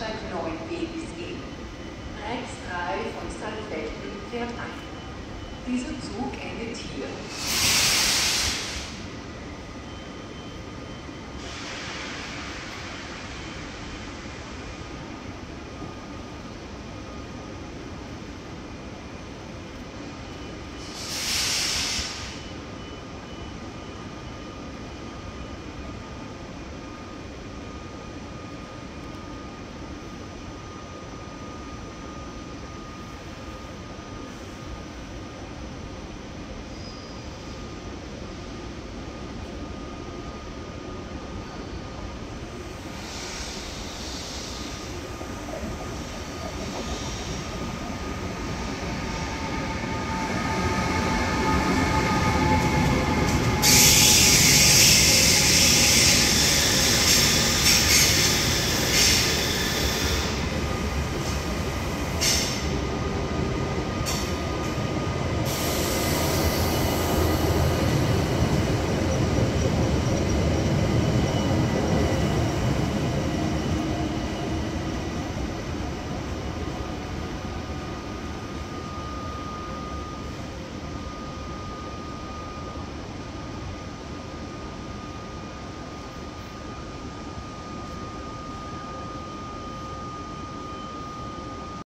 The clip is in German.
Bahnsteig 9b bis E. Rex 3 von Saalfelden fährt ein. Dieser Zug endet hier.